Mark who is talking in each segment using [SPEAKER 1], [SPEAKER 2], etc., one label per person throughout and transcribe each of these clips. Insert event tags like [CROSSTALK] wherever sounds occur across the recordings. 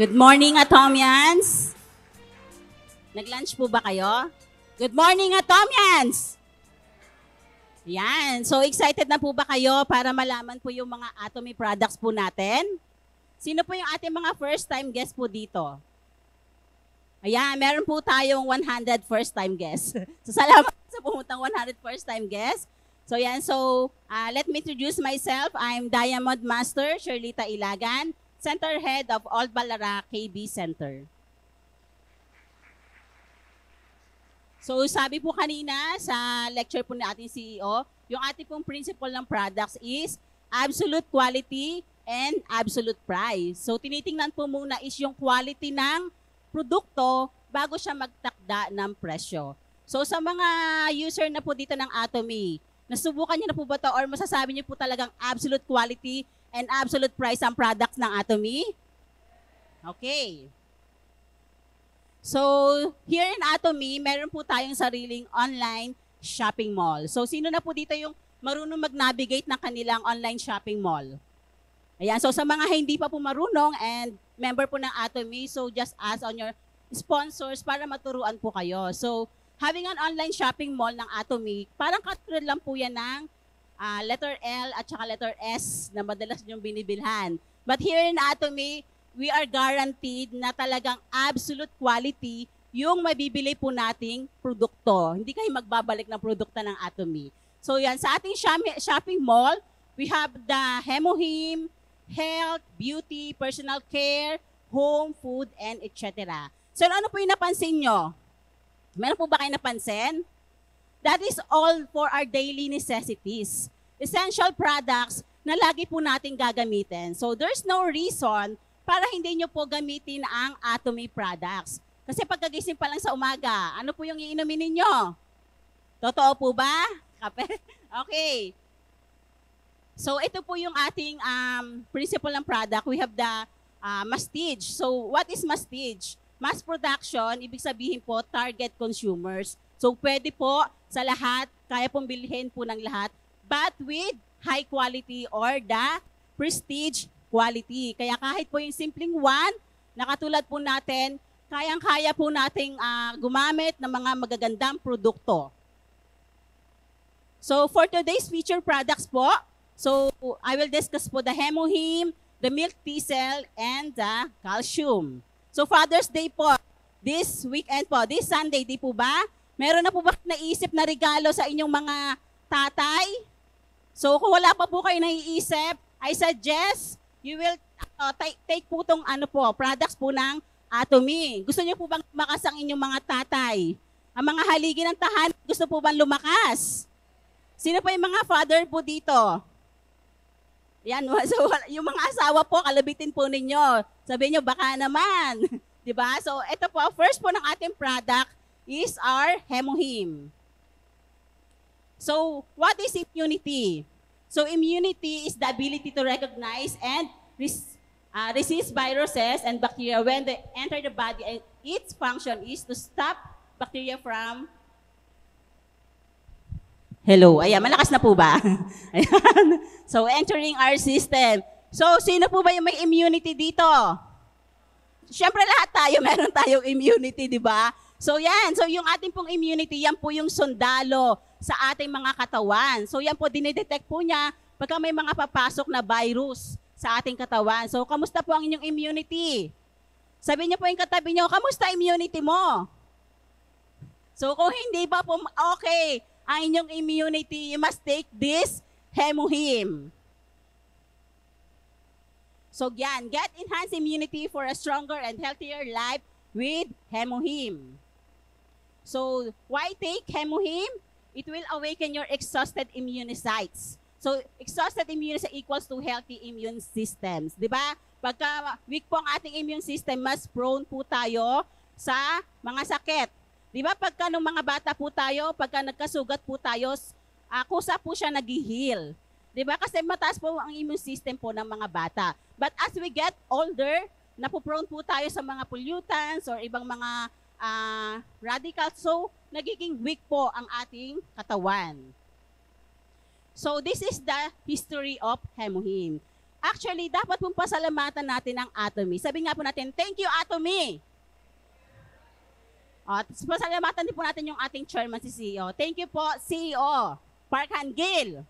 [SPEAKER 1] Good morning, Atomians! Nag-lunch po ba kayo? Good morning, Atomians! Yan. So, excited na po ba kayo para malaman po yung mga Atomy products po natin? Sino po yung ating mga first-time guest po dito? Ayan, meron po tayong 100 first-time guests. [LAUGHS] so, salamat sa pumuntang 100 first-time guests. So, yan. So, uh, let me introduce myself. I'm Diamond Master Shirlita Ilagan, Center Head of Old Balara KB Center. So, sabi po kanina sa lecture po ni ating CEO, yung ating pong principle ng products is absolute quality and absolute price. So, tinitingnan po muna is yung quality ng produkto bago siya magtakda ng presyo. So, sa mga user na po dito ng Atomy, nasubukan niyo na po ba to or masasabi niyo po talagang absolute quality and absolute price ang products ng Atomy? Okay. So, here in Atomy, meron po tayong sariling online shopping mall. So, sino na po dito yung marunong mag-navigate ng kanilang online shopping mall? Ayan, so sa mga hindi pa po marunong and member po ng Atomy, so just ask on your sponsors para maturuan po kayo. So, having an online shopping mall ng Atomy, parang katulad lang po yan ng ah, letter L at saka letter S na madalas yung binibilhan. But here in Atomy, we are guaranteed na talagang absolute quality yung mabibili po nating produkto. Hindi kayo magbabalik ng produkto ng Atomy. So yan, sa ating shopping mall, we have the Hemohim, Health, Beauty, Personal Care, Home, Food, and etc. So ano po yung napansin nyo? Meron po ba kayo napansin? That is all for our daily necessities. Essential products na lagi po nating gagamitin. So there's no reason para hindi nyo po gamitin ang Atomy products. Kasi pagkagising pa lang sa umaga, ano po yung iinumin ninyo? Totoo po ba? Kape? [LAUGHS] Okay. So ito po yung ating um, principle ng product. We have the uh, mastige. So what is mastige? Mass production, ibig sabihin po target consumers. So pwede po sa lahat, kaya pong bilhin po ng lahat, but with high quality or the prestige quality. Kaya kahit po yung simpleng one, nakatulad po natin, kayang-kaya po nating ah, gumamit ng mga magagandang produkto. So for today's feature products po, so I will discuss po the Hemohim, the milk thistle, and the calcium. So Father's Day po, this weekend po, this Sunday, di po ba? Meron na po ba naisip na regalo sa inyong mga tatay? So kung wala pa po kayo naiisip, I suggest you will uh, take, take po tong ano po, products po ng Atomy. Gusto niyo po bang lumakas ang inyong mga tatay? Ang mga haligi ng tahan, gusto po bang lumakas? Sino po yung mga father po dito? Yan, [LAUGHS] so, yung mga asawa po, kalabitin po ninyo. Sabi nyo, baka naman. [LAUGHS] ba? So, ito po, first po ng ating product is our Hemohim. So, what is immunity? So, immunity is the ability to recognize and res- uh, resist viruses and bacteria when they enter the body. And its function is to stop bacteria from Hello. Ayan, malakas na po ba? [LAUGHS] Ayan. So, entering our system. So, sino po ba yung may immunity dito? Siyempre lahat tayo, [LAUGHS] meron tayong immunity, di ba? So, yan. So, yung ating pong immunity, yan po yung sundalo sa ating mga katawan. So, yan po, dinidetect po niya pagka may mga papasok na virus sa ating katawan. So, kamusta po ang inyong immunity? Sabi niyo po yung katabi niyo, kamusta immunity mo? So, kung hindi pa po okay ang inyong immunity, you must take this Hemohim. So yan, get enhanced immunity for a stronger and healthier life with Hemohim. So why take Hemohim? It will awaken your exhausted immunocytes. So exhausted immunocytes equals to healthy immune systems. Di ba? Pagka weak po ang ating immune system, mas prone po tayo sa mga sakit. Di ba pagka nung mga bata po tayo, pagka nagkasugat po tayo, uh, kusa po siya nag-heal. Di ba? Kasi mataas po ang immune system po ng mga bata. But as we get older, napuprone po tayo sa mga pollutants or ibang mga uh, radicals. So, nagiging weak po ang ating katawan. So, this is the history of Hemohim. Actually, dapat pong pasalamatan natin ang Atomy. Sabi nga po natin, thank you Atomy! At pasalamatan din po natin yung ating chairman si CEO. Thank you po CEO Park Han Gil.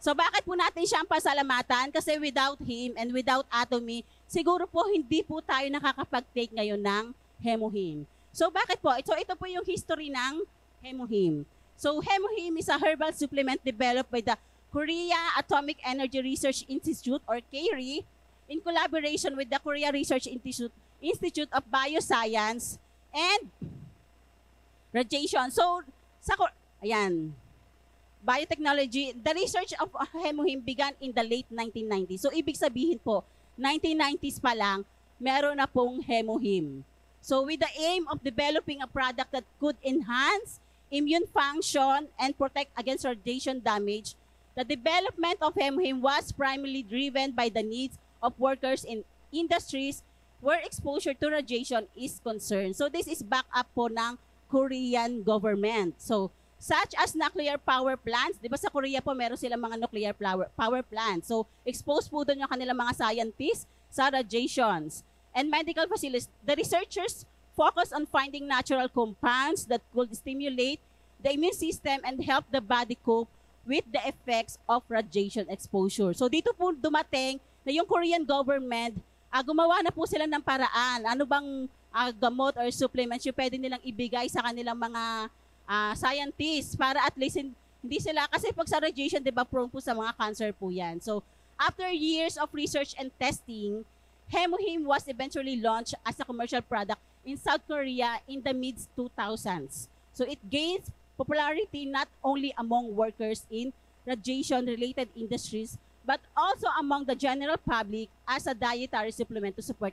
[SPEAKER 1] So bakit po natin siyang pasalamatan? Kasi without him and without Atomy, siguro po hindi po tayo nakakapag-take ngayon ng Hemohim. So bakit po? Ito, ito po yung history ng Hemohim. So Hemohim is a herbal supplement developed by the Korea Atomic Energy Research Institute or KERI in collaboration with the Korea Research Institute, Institute of Bioscience and Radiation. So, sa, ayan, biotechnology, the research of Hemohim began in the late 1990s. So, ibig sabihin po, 1990s pa lang, meron na pong Hemohim. So, with the aim of developing a product that could enhance immune function and protect against radiation damage, the development of Hemohim was primarily driven by the needs of workers in industries where exposure to radiation is concerned. So this is back up po ng Korean government. So such as nuclear power plants, 'di ba sa Korea po meron silang mga nuclear power power plants. So exposed po doon yung kanilang mga scientists sa radiations. And medical facilities, the researchers focus on finding natural compounds that could stimulate the immune system and help the body cope with the effects of radiation exposure. So dito po dumating na yung Korean government ah, gumawa na po sila ng paraan. Ano bang ah, gamot or supplements yung pwede nilang ibigay sa kanilang mga ah, scientists para at least hin- hindi sila, kasi pag sa radiation, di ba, prone po sa mga cancer po yan. So, after years of research and testing, Hemohim was eventually launched as a commercial product in South Korea in the mid-2000s. So, it gained popularity not only among workers in radiation-related industries, but also among the general public as a dietary supplement to support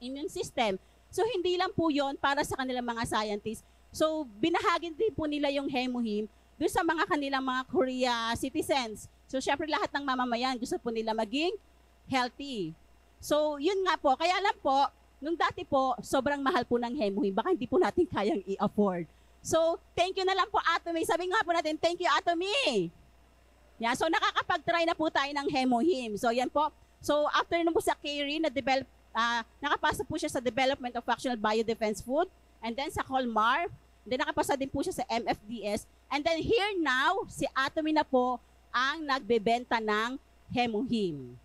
[SPEAKER 1] immune system. So hindi lang po yon para sa kanilang mga scientists. So binahagi din po nila yung hemohim doon sa mga kanilang mga Korea citizens. So syempre lahat ng mamamayan gusto po nila maging healthy. So yun nga po, kaya lang po, nung dati po, sobrang mahal po ng hemohim. Baka hindi po natin [LAUGHS] kayang i-afford. So thank you na lang po Atomy. Sabi nga po natin, thank you Atomy. Yeah, so nakakapag-try na po tayo ng hemohim. So yan po. So after nung po sa Kerry na develop ah, nakapasa po siya sa Development of Functional Biodefense Food and then sa Colmar, then nakapasa din po siya sa MFDS and then here now si Atomy na po ang nagbebenta ng hemohim.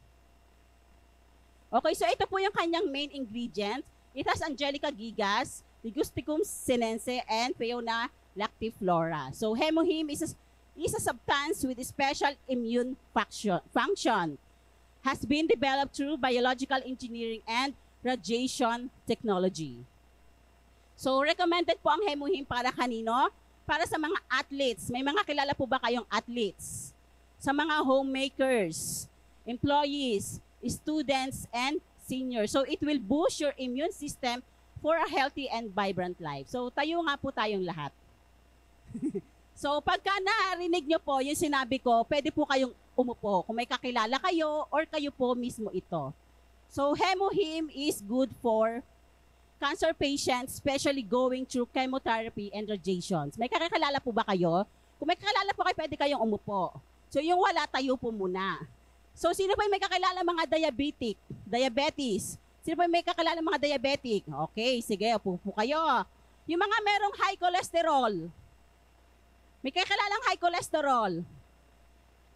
[SPEAKER 1] Okay, so ito po yung kanyang main ingredients. It has Angelica gigas, Ligusticum sinense, and Peona lactiflora. So hemohim is a is a substance with a special immune function, function. Has been developed through biological engineering and radiation technology. So, recommended po ang hemohim para kanino? Para sa mga athletes. May mga kilala po ba kayong athletes? Sa mga homemakers, employees, students, and seniors. So, it will boost your immune system for a healthy and vibrant life. So, tayo nga po tayong lahat. [LAUGHS] So, pagka narinig nyo po yung sinabi ko, pwede po kayong umupo kung may kakilala kayo or kayo po mismo ito. So, hemohim is good for cancer patients, especially going through chemotherapy and radiations. May kakilala po ba kayo? Kung may kakilala po kayo, pwede kayong umupo. So, yung wala, tayo po muna. So, sino pa yung may kakilala mga diabetic? Diabetes. Sino pa yung may kakilala mga diabetic? Okay, sige, upo po kayo. Yung mga merong high cholesterol, may kakilalang high cholesterol.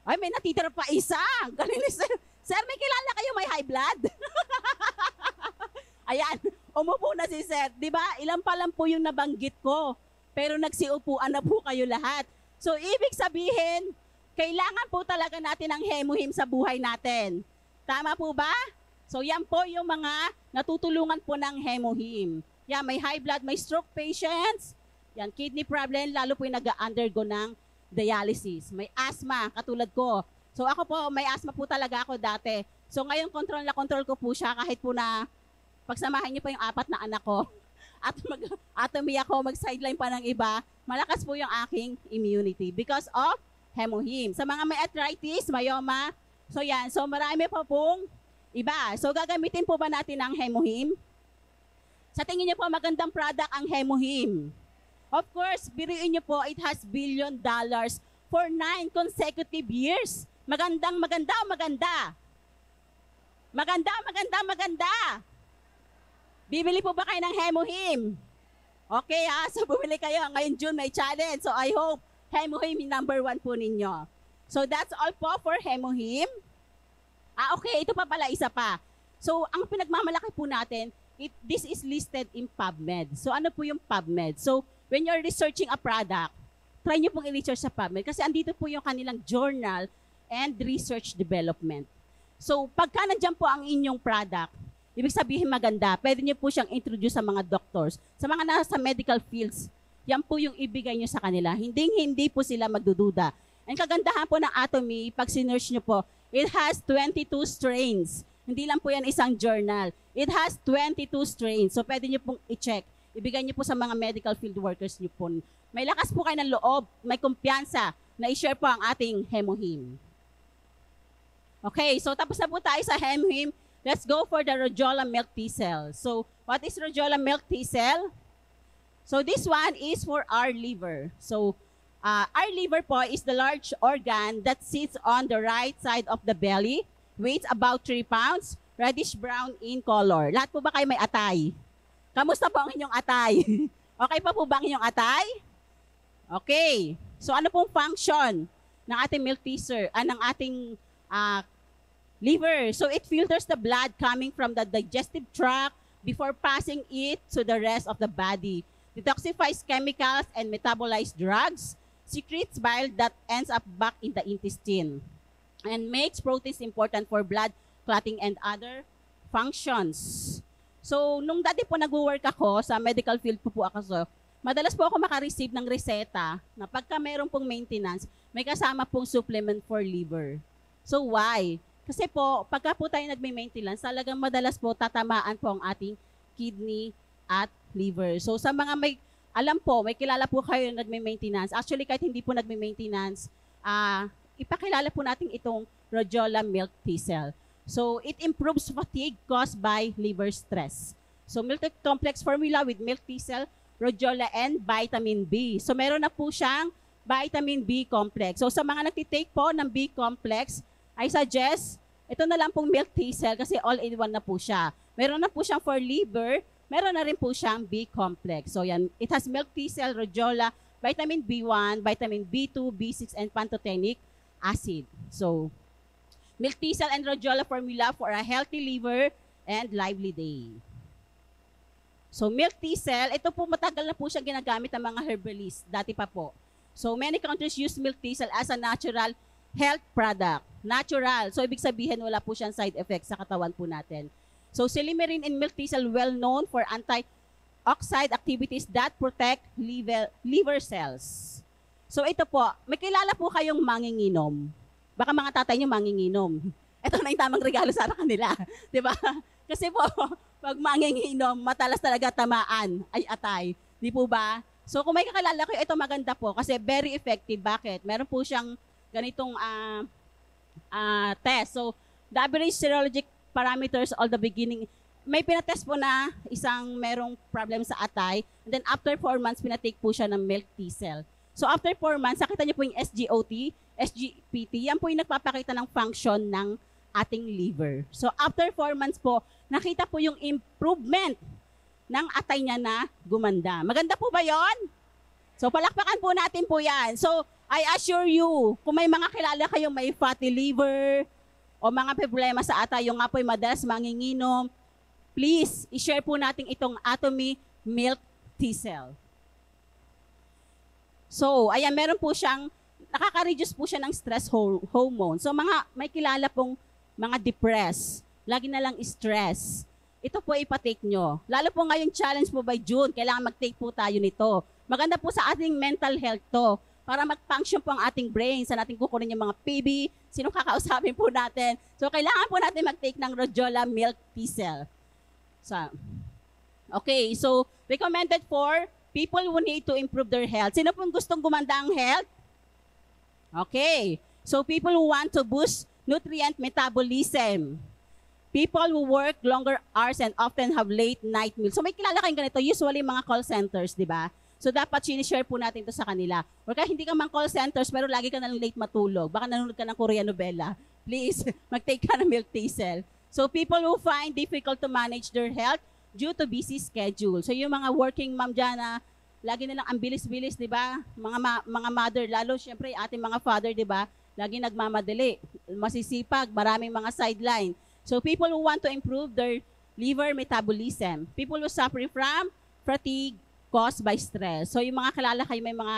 [SPEAKER 1] Ay, may natitira pa isa. [LAUGHS] Galing sir. Sir, may kilala kayo may high blood? [LAUGHS] Ayan, umupo na si sir. Di ba? Ilan pa lang po yung nabanggit ko. Pero nagsiupuan na po kayo lahat. So, ibig sabihin, kailangan po talaga natin ang hemohim sa buhay natin. Tama po ba? So, yan po yung mga natutulungan po ng hemohim. Yan, may high blood, may stroke patients, yan, kidney problem, lalo po yung nag-undergo ng dialysis. May asthma, katulad ko. So ako po, may asthma po talaga ako dati. So ngayon, control na control ko po siya kahit po na pagsamahan niyo pa yung apat na anak ko. [LAUGHS] At mag atomy ako, mag-sideline pa ng iba, malakas po yung aking immunity because of hemohim. Sa mga may arthritis, myoma, so yan. So marami pa pong iba. So gagamitin po ba natin ang hemohim? Sa tingin niyo po, magandang product ang hemohim. Of course, biruin niyo po, it has billion dollars for nine consecutive years. Magandang maganda, maganda. Maganda, maganda, maganda. Bibili po ba kayo ng Hemohim? Okay ha, so bumili kayo. Ngayon June may challenge. So I hope Hemohim number one po ninyo. So that's all po for Hemohim. Ah, okay. Ito pa pala, isa pa. So, ang pinagmamalaki po natin, it, this is listed in PubMed. So, ano po yung PubMed? So, when you're researching a product, try nyo pong i-research sa PubMed kasi andito po yung kanilang journal and research development. So, pagka nandyan po ang inyong product, ibig sabihin maganda, pwede nyo po siyang introduce sa mga doctors, sa mga nasa medical fields, yan po yung ibigay nyo sa kanila. Hindi, hindi po sila magdududa. Ang kagandahan po ng Atomy, pag sinerch nyo po, it has 22 strains. Hindi lang po yan isang journal. It has 22 strains. So pwede nyo pong i-check. Ibigay nyo po sa mga medical field workers nyo po. May lakas po kayo ng loob, may kumpiyansa na i-share po ang ating hemohim. Okay, so tapos na po tayo sa hemohim. Let's go for the Rojola milk tea cell. So, what is Rojola milk tea cell? So, this one is for our liver. So, uh, our liver po is the large organ that sits on the right side of the belly, weighs about 3 pounds, reddish brown in color. Lahat po ba kayo may atay? Kamusta po ang inyong atay? [LAUGHS] okay pa po ba ang inyong atay? Okay. So ano pong function ng ating milk teaser, ah, ng ating ah, liver? So it filters the blood coming from the digestive tract before passing it to the rest of the body. Detoxifies chemicals and metabolized drugs, secretes bile that ends up back in the intestine, and makes proteins important for blood clotting and other functions. So, nung dati po nag-work ako, sa medical field po po ako, so, madalas po ako makareceive ng reseta na pagka mayroon pong maintenance, may kasama pong supplement for liver. So, why? Kasi po, pagka po tayo nagme-maintenance, talagang madalas po tatamaan po ang ating kidney at liver. So, sa mga may, alam po, may kilala po kayo na nagme-maintenance. Actually, kahit hindi po nagme-maintenance, ah, ipakilala po natin itong Rojola milk tea cell. So, it improves fatigue caused by liver stress. So, milk complex formula with milk tea cell, Rojola, and vitamin B. So, meron na po siyang vitamin B complex. So, sa mga nagtitake po ng B complex, I suggest, ito na lang pong milk tea cell kasi all-in-one na po siya. Meron na po siyang for liver, meron na rin po siyang B complex. So, yan, it has milk tea cell, Rojola, vitamin B1, vitamin B2, B6, and pantothenic acid. So, milk cell and Rojola formula for a healthy liver and lively day. So, milk cell, ito po matagal na po siya ginagamit ng mga herbalists, dati pa po. So, many countries use milk cell as a natural health product. Natural. So, ibig sabihin, wala po siyang side effects sa katawan po natin. So, silimarin in milk tea cell well known for anti-oxide activities that protect liver, liver cells. So, ito po, may kilala po kayong manginginom. Baka mga tatay niyo manginginom. [LAUGHS] Ito na yung tamang regalo sa kanila. [LAUGHS] Di ba? Kasi po, [LAUGHS] pag manginginom, matalas talaga tamaan ay atay. Di po ba? So, kung may kakilala kayo, ito maganda po kasi very effective. Bakit? Meron po siyang ganitong ah ah, test. So, the average serologic parameters all the beginning, may pinatest po na isang merong problem sa atay. And then after 4 months, pinatake po siya ng milk T cell. So after 4 months, nakita niyo po yung SGOT, SGPT, yan po yung nagpapakita ng function ng ating liver. So after 4 months po, nakita po yung improvement ng atay niya na gumanda. Maganda po ba yon? So palakpakan po natin po yan. So I assure you, kung may mga kilala kayong may fatty liver o mga problema sa atay, yung nga po yung madalas manginginom, please, i-share po natin itong Atomy Milk T-Cell. So, ayan, meron po siyang, nakaka-reduce po siya ng stress ho- hormone. So, mga, may kilala pong mga depressed, lagi na lang stress. Ito po ipatake nyo. Lalo po ngayong challenge po by June, kailangan mag-take po tayo nito. Maganda po sa ating mental health to para mag-function po ang ating brain. Sa natin kukunin yung mga PB, sinong kakausapin po natin. So, kailangan po natin mag-take ng Rojola Milk Tea Cell. So, okay, so recommended for people who need to improve their health. Sino pong gustong gumanda ang health? Okay. So people who want to boost nutrient metabolism. People who work longer hours and often have late night meals. So may kilala kayong ganito, usually mga call centers, di ba? So dapat sinishare po natin to sa kanila. Or kaya hindi ka man call centers pero lagi ka na lang late matulog. Baka nanonood ka ng Korean novela. Please, [LAUGHS] mag-take ka ng milk Tazel. So people who find difficult to manage their health due to busy schedule. So yung mga working mom dyan na lagi na lang ang bilis-bilis, di ba? Mga, ma- mga mother, lalo syempre ating mga father, di ba? Lagi nagmamadali, masisipag, maraming mga sideline. So people who want to improve their liver metabolism, people who suffering from fatigue caused by stress. So yung mga kilala kayo may mga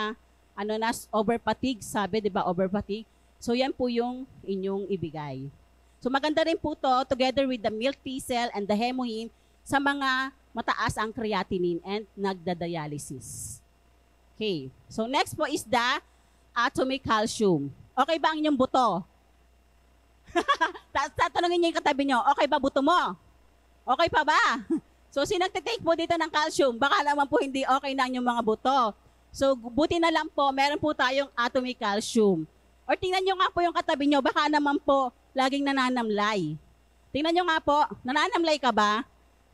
[SPEAKER 1] ano na over fatigue, sabi 'di ba, over fatigue. So yan po yung inyong ibigay. So maganda rin po to together with the milk T-cell and the hemohim sa mga mataas ang creatinine and nagda-dialysis. Okay. So next po is the atomic calcium. Okay ba ang inyong buto? [LAUGHS] Ta- Tatanungin niyo yung katabi niyo, okay ba buto mo? Okay pa ba? [LAUGHS] So, sino nagtitake po dito ng calcium? Baka naman po hindi okay na inyong mga buto. So, buti na lang po, meron po tayong atomic calcium. Or tingnan nyo nga po yung katabi nyo, baka naman po laging nananamlay. Tingnan nyo nga po, nananamlay ka ba?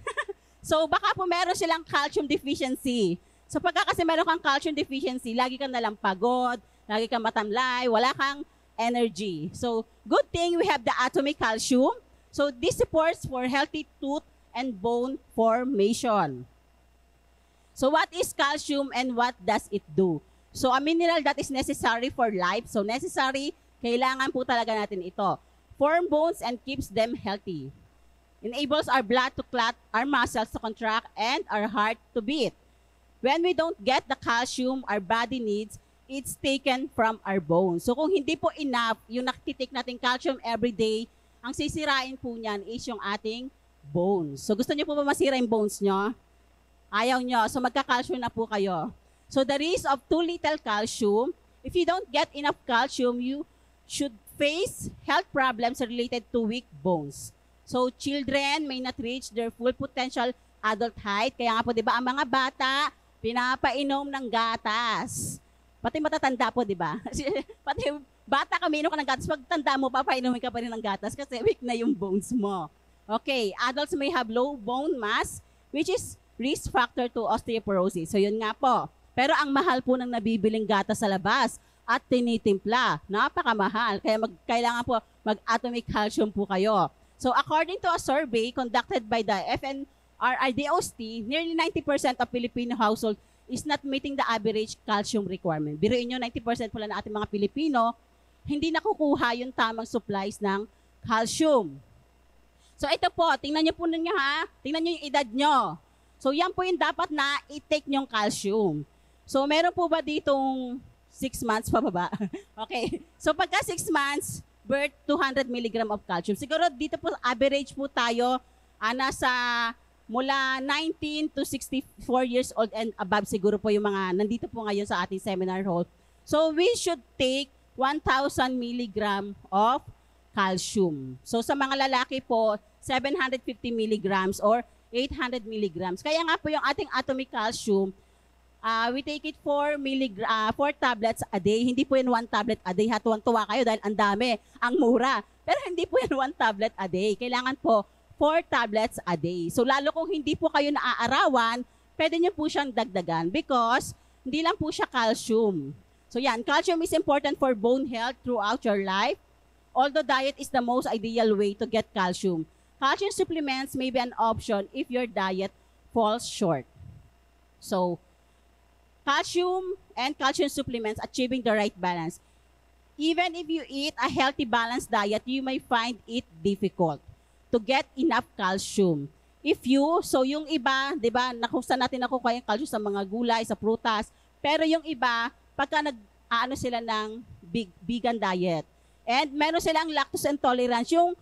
[SPEAKER 1] [LAUGHS] so, baka po meron silang calcium deficiency. So, pagka kasi meron kang calcium deficiency, lagi kang nalang pagod, lagi kang matamlay, wala kang energy. So, good thing we have the atomic calcium. So, this supports for healthy tooth and bone formation. So, what is calcium and what does it do? So, a mineral that is necessary for life. So, necessary, kailangan po talaga natin ito. Form bones and keeps them healthy. Enables our blood to clot, our muscles to contract, and our heart to beat. When we don't get the calcium our body needs, it's taken from our bones. So kung hindi po enough, yung nakititik natin calcium every day, ang sisirain po niyan is yung ating bones. So gusto niyo po ba masira yung bones niyo? Ayaw niyo. So magka-calcium na po kayo. So the risk of too little calcium, if you don't get enough calcium, you should face health problems related to weak bones. So children may not reach their full potential adult height. Kaya nga po, di ba, ang mga bata, pinapainom ng gatas. Pati matatanda po, di ba? [LAUGHS] Pati bata ka, minom ka ng gatas. Pag tanda mo, papainumin ka pa rin ng gatas kasi weak na yung bones mo. Okay, adults may have low bone mass, which is risk factor to osteoporosis. So yun nga po. Pero ang mahal po ng nabibiling gatas sa labas at tinitimpla. Napakamahal. Kaya mag, kailangan po mag-atomic calcium po kayo. So according to a survey conducted by the FNRIDOST, nearly 90% of Filipino household is not meeting the average calcium requirement. Biruin nyo, 90% pala na ating mga Pilipino, hindi nakukuha yung tamang supplies ng calcium. So ito po, tingnan niyo po ninyo ha. Tingnan niyo yung edad nyo. So yan po yung dapat na i-take nyong calcium. So meron po ba ditong 6 months pa ba? [LAUGHS] okay. So pagka 6 months, birth 200 mg of calcium. Siguro dito po average po tayo ah, nasa mula 19 to 64 years old and above siguro po yung mga nandito po ngayon sa ating seminar hall. So we should take 1,000 mg of calcium. So sa mga lalaki po, 750 milligrams or 800 milligrams. Kaya nga po yung ating atomic calcium, uh, we take it 4 millig- uh, 4 tablets a day. Hindi po yan 1 tablet a day. Hatuwan-tuwa kayo dahil ang dami, ang mura. Pero hindi po yan 1 tablet a day. Kailangan po 4 tablets a day. So lalo kung hindi po kayo naaarawan, pwede niyo po siyang dagdagan because hindi lang po siya calcium. So yan, calcium is important for bone health throughout your life. Although diet is the most ideal way to get calcium, calcium supplements may be an option if your diet falls short. So, calcium and calcium supplements achieving the right balance. Even if you eat a healthy balanced diet, you may find it difficult to get enough calcium. If you, so yung iba, di ba, nakusta natin nakukuha yung calcium sa mga gulay, sa prutas, pero yung iba, pagka nag, ano sila ng big, vegan diet, and meron silang lactose intolerance, yung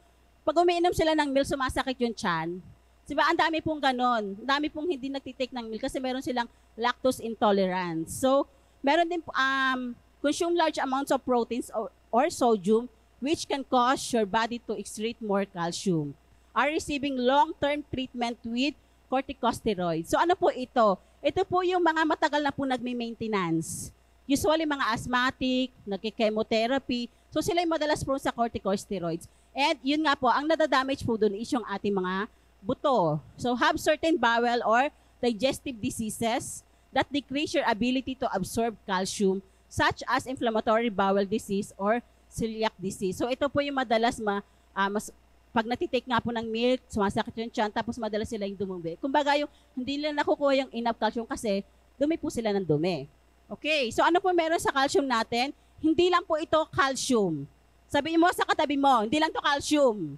[SPEAKER 1] pag umiinom sila ng milk, sumasakit yung chan. Diba, ang dami pong ganon. Ang dami pong hindi nagtitake ng milk kasi meron silang lactose intolerance. So, meron din, um, consume large amounts of proteins or, or sodium which can cause your body to excrete more calcium. Are receiving long-term treatment with corticosteroids. So, ano po ito? Ito po yung mga matagal na po nagme-maintenance. Usually, mga asthmatic, nagki-chemotherapy. So, sila yung madalas po sa corticosteroids. And yun nga po, ang nadadamage po dun is yung ating mga buto. So have certain bowel or digestive diseases that decrease your ability to absorb calcium such as inflammatory bowel disease or celiac disease. So ito po yung madalas ma, ah, mas, pag natitake nga po ng milk, sumasakit yung tiyan, tapos madalas sila yung dumumi. Kumbaga yung hindi nila nakukuha yung enough calcium kasi dumi po sila ng dumi. Okay, so ano po meron sa calcium natin? Hindi lang po ito calcium. Sabihin mo sa katabi mo, hindi lang to calcium.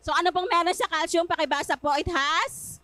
[SPEAKER 1] So ano pong meron sa calcium? Pakibasa po, it has,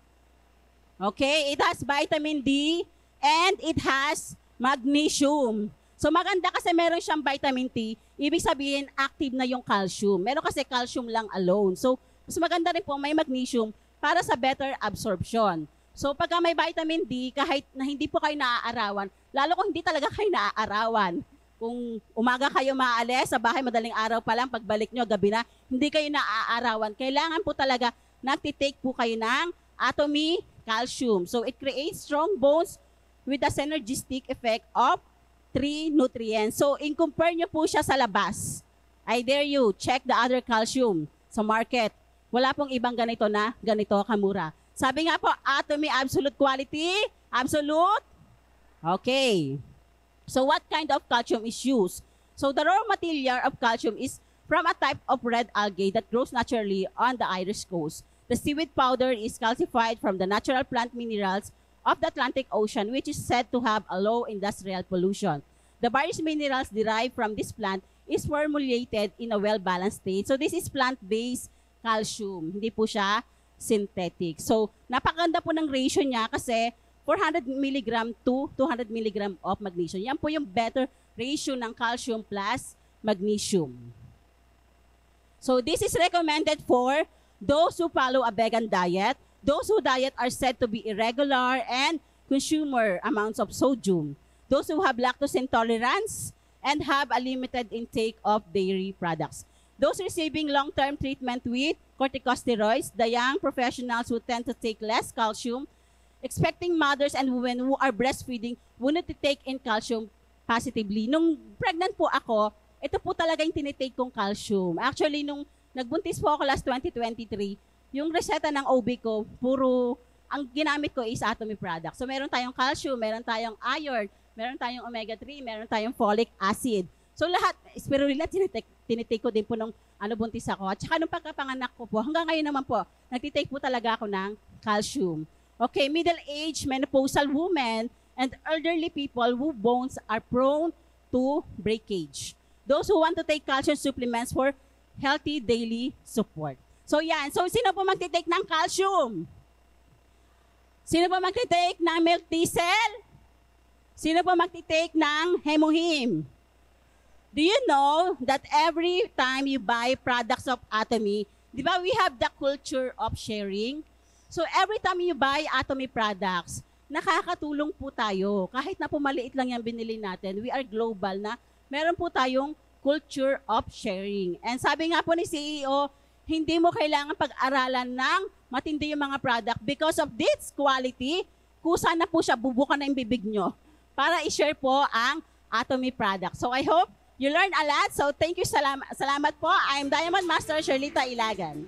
[SPEAKER 1] okay, it has vitamin D and it has magnesium. So maganda kasi meron siyang vitamin T, ibig sabihin active na yung calcium. Meron kasi calcium lang alone. So mas maganda rin po may magnesium para sa better absorption. So pagka may vitamin D, kahit na hindi po kayo naaarawan, lalo kung hindi talaga [LAUGHS] kayo naaarawan, kung umaga kayo maalis, sa bahay madaling araw pa lang, pagbalik nyo, gabi na, hindi kayo naaarawan. Kailangan po talaga nagtitake po kayo ng atomy calcium. So it creates strong bones with a synergistic effect of three nutrients. So in compare nyo po siya sa labas. I dare you, check the other calcium sa market. Wala pong ibang ganito na ganito kamura. Sabi nga po, atomy absolute quality, absolute. Okay. So what kind of calcium is used? So the raw material of calcium is from a type of red algae that grows naturally on the Irish coast. The seaweed powder is calcified from the natural plant minerals of the Atlantic Ocean, which is said to have a low industrial pollution. The various minerals derived from this plant is formulated in a well-balanced state. So this is plant-based calcium. Hindi po siya synthetic. So napakaganda po ng ratio niya kasi 400 mg to 200 mg of magnesium. Yan po yung better ratio ng calcium plus magnesium. So this is recommended for those who follow a vegan diet, those who diet are said to be irregular and consumer amounts of sodium, those who have lactose intolerance and have a limited intake of dairy products. Those receiving long-term treatment with corticosteroids, the young professionals who tend to take less calcium, expecting mothers and women who are breastfeeding will to take in calcium positively. Nung pregnant po ako, ito po talaga yung tinitake kong calcium. Actually, nung nagbuntis po ako last 2023, yung reseta ng OB ko, puro, ang ginamit ko is Atomy product. So, meron tayong calcium, meron tayong iron, meron tayong omega-3, meron tayong folic acid. So, lahat, spirulina, tinitake, tinitake ko din po nung ano, buntis ako. At saka nung pagkapanganak ko po, hanggang ngayon naman po, nagtitake po talaga ako ng calcium. Okay, middle-aged menopausal women and elderly people who bones are prone to breakage. Those who want to take calcium supplements for healthy daily support. So yan, so sino po magtitake ng calcium? Sino po magtitake ng milk thistle? Sino po magtitake ng hemohim? Do you know that every time you buy products of Atomy, di ba we have the culture of sharing? So every time you buy Atomy products, nakakatulong po tayo. Kahit na po maliit lang yung binili natin, we are global na meron po tayong culture of sharing. And sabi nga po ni CEO, hindi mo kailangan pag-aralan ng matindi yung mga product because of this quality, kusa na po siya, bubukan na yung bibig nyo para i-share po ang Atomy product. So I hope you learn a lot. So thank you, salamat, salamat po. I'm Diamond Master Sherlita Ilagan.